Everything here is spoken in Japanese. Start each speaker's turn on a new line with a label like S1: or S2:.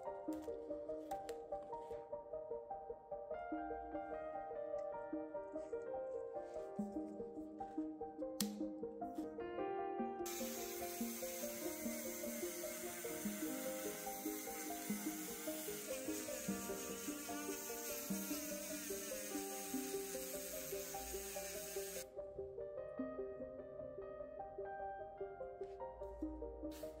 S1: you Thank you.